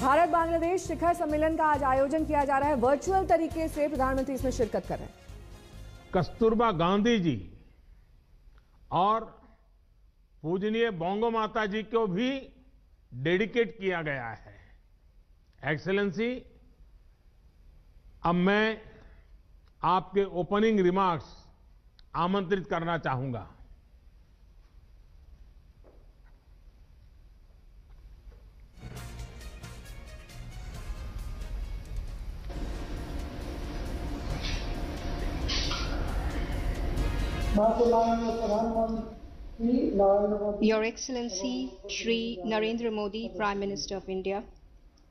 भारत बांग्लादेश शिखर सम्मेलन का आज आयोजन किया जा रहा है। वर्चुअल तरीके से प्रधानमंत्री इसमें शिरकत कर रहे हैं। कस्तूरबा गांधी जी और पूजनीय बोंगो माता जी को भी डेडिकेट किया गया है। एक्सेलेंसी अब मैं आपके ओपनिंग रिमार्क्स आमंत्रित करना चाहूँगा। Your Excellency Shri Narendra Modi, Prime Minister of India,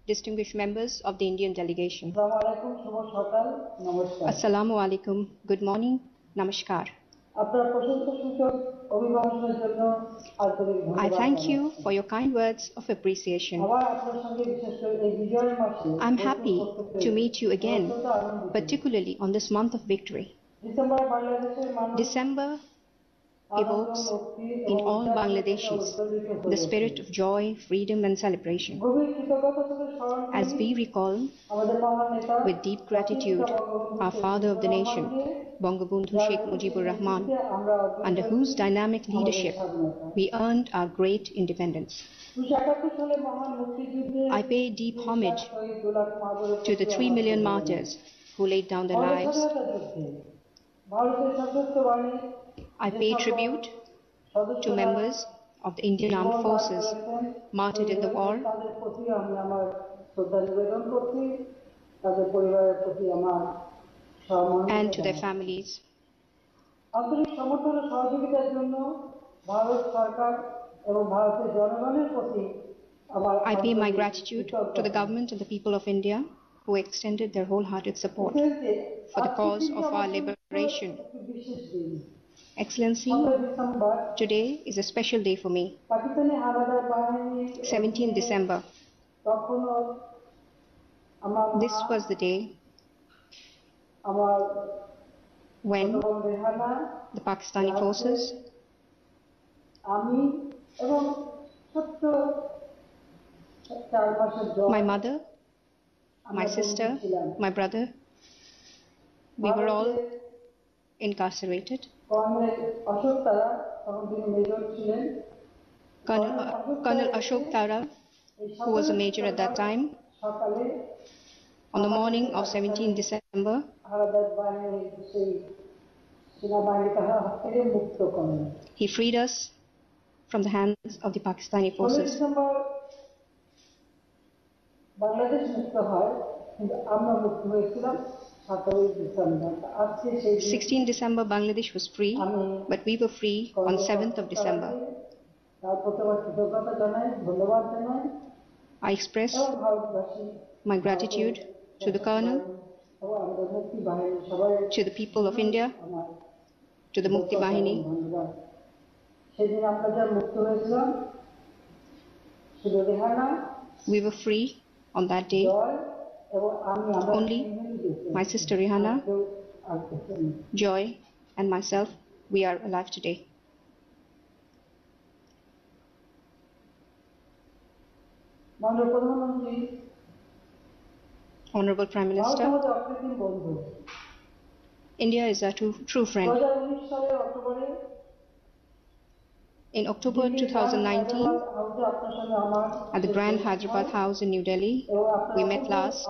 distinguished members of the Indian delegation. Assalamu alaikum, good morning, namaskar. I thank you for your kind words of appreciation. I'm happy to meet you again, particularly on this month of victory. December evokes in all Bangladeshis. the spirit of joy, freedom, and celebration. As we recall with deep gratitude our father of the nation, Bangabandhu Sheikh Mujibur Rahman, under whose dynamic leadership we earned our great independence. I pay deep homage to the three million martyrs who laid down their lives I pay tribute to members of the Indian Armed Forces martyred in the war তাদের প্রতি আমি আমার শ্রদ্ধা নিবেদন করছি তাদের পরিবারের প্রতি আমার সম্মান and to their families. আন্তরিক সমর্থন ও সহযোগিতার জন্য ভারত সরকার এবং ভারতের জনগণের প্রতি আমার I pay my আন্তরিক gratitude to the কৃতজ্ঞতা। government and the people of India who extended their wholehearted support for the cause of our liberation. Excellency, today is a special day for me. 17 December. This was the day when the Pakistani forces my mother uh, my sister, my brother. We were all incarcerated. Uh, Colonel, Ashok Tara, who was a major at that time, on the morning of 17 December, he freed us from the hands of the Pakistani forces. December Bangladesh মুক্ত হয় কিন্তু আমরা মুক্ত হয়েছিলাম সতেরোই December আজকে সেই দিন 16 December, Bangladesh was free, আমি but we were free on 7th of December. তার প্রতি আমার কৃতজ্ঞতা জানাই ধন্যবাদ জানাই I express এবং ভারতবাসী my gratitude to the Colonel, এবং আমাদের মুক্তি বাহিনী সবাই to the people of India, আমার to the Mukti Bahini. ধন্যবাদ সেদিন আমরা যা মুক্ত হয়েছিলাম শুধু Rehana We were free on that day. Only my sister Rehana, Joy, and myself, we are alive today. Honorable Prime Minister, India is a true, true friend. In October 2019, at the Grand Hyderabad House in New Delhi, we met last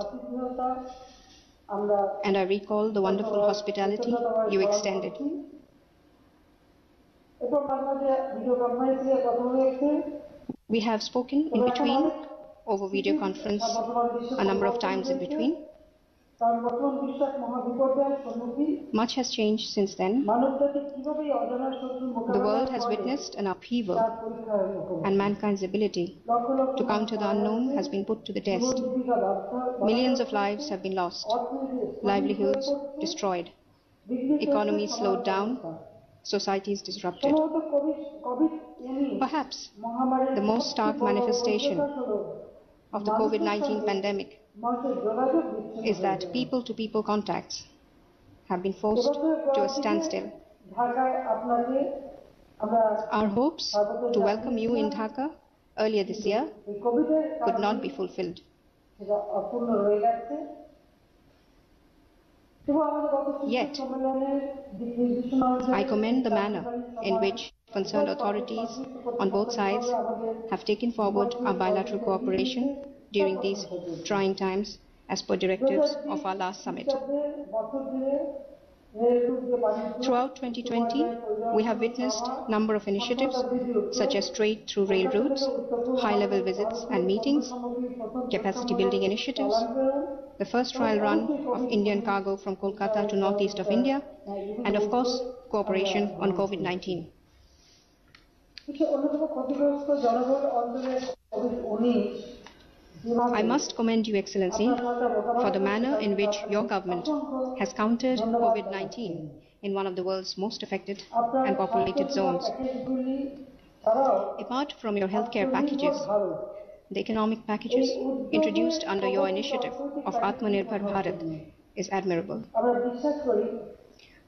and I recall the wonderful hospitality you extended. We have spoken in between over video conference a number of times in between. Much has changed since then. The world has witnessed an upheaval, and mankind's ability to counter the unknown has been put to the test. Millions of lives have been lost, livelihoods destroyed, economies slowed down, societies disrupted. Perhaps the most stark manifestation of the COVID 19 pandemic is that people to people contacts have been forced to a standstill. Our hopes to welcome you in Dhaka earlier this year could not be fulfilled. Yet, I commend the manner in which concerned authorities on both sides have taken forward our bilateral cooperation during these trying times as per directives of our last summit. Throughout 2020, we have witnessed number of initiatives such as trade through rail routes, high-level visits and meetings, capacity building initiatives, the first trial run of Indian cargo from Kolkata to northeast of India, and of course, cooperation on COVID-19. I must commend you, Excellency, for the manner in which your government has countered COVID-19 in one of the world's most affected and populated zones. Apart from your healthcare packages, the economic packages introduced under your initiative of Atmanirbhar Bharat is admirable.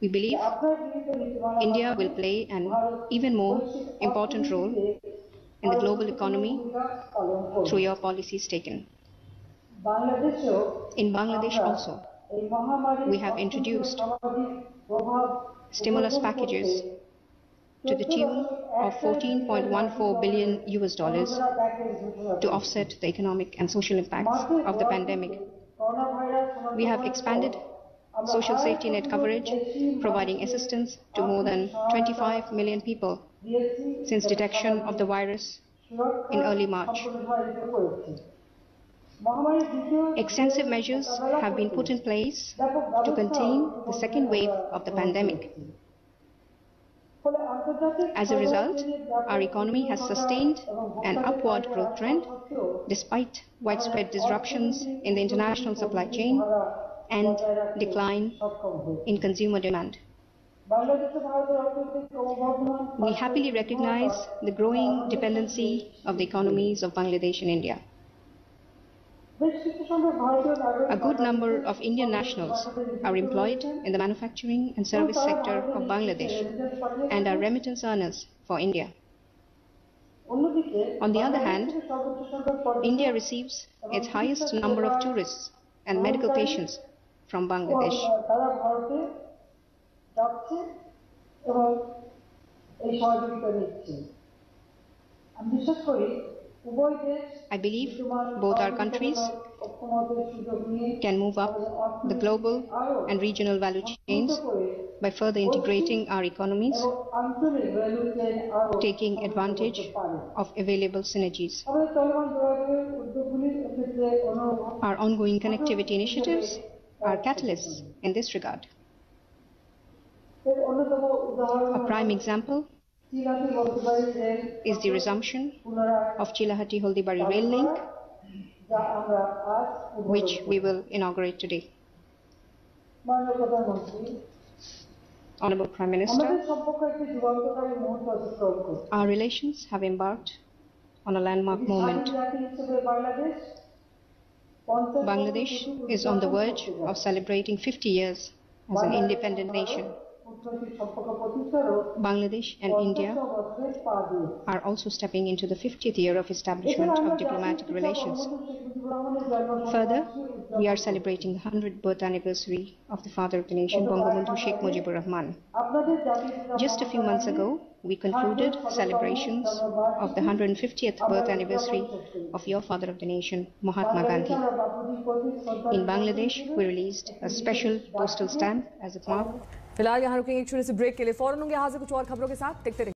We believe India will play an even more important role in the global economy through your policies taken. In Bangladesh also, we have introduced stimulus packages to the tune of 14.14 billion US dollars to offset the economic and social impacts of the pandemic. We have expanded social safety net coverage, providing assistance to more than 25 million people since detection of the virus in early March. Extensive measures have been put in place to contain the second wave of the pandemic. As a result, our economy has sustained an upward growth trend despite widespread disruptions in the international supply chain and decline in consumer demand. We happily recognize the growing dependency of the economies of Bangladesh and India. A good number of Indian nationals are employed in the manufacturing and service sector of Bangladesh and are remittance earners for India. On the other hand, India receives its highest number of tourists and medical patients from Bangladesh. তারা ভারতে যাচ্ছে এবং এই সহযোগিতা নিচ্ছে আমি বিশ্বাস করি উভয় দেশ I believe both our countries ঐক্যমতের সুযোগ নিয়ে can move up the global and regional value chains by further integrating our economies, এবং আঞ্চলিক ভ্যালু চেইন আরো taking advantage of available synergies. আমাদের চলমান যোগাযোগের উদ্যোগগুলির ক্ষেত্রে অনুভব Our ongoing connectivity initiatives are catalysts in this regard. A prime example is the resumption of Chilahati-Haldibari rail link, which we will inaugurate today. Honorable Prime Minister, our relations have embarked on a landmark moment. Bangladesh is on the verge of celebrating 50 years as an independent nation. Bangladesh and India are also stepping into the 50th year of establishment of diplomatic relations. Further, we are celebrating the 100th birth anniversary of the father of the nation, Bangabandhu Sheikh Mujibur Rahman. Just a few months ago, we concluded celebrations of the 150th birth anniversary of your father of the nation, Mahatma Gandhi. In Bangladesh, we released a special postal stamp as a mark फ़िलहाल यहाँ रुकेंगे एक छोटे से break के लिए। फ़ौरन होंगे हाजिर कुछ और खबरों के साथ। देखते रहिए।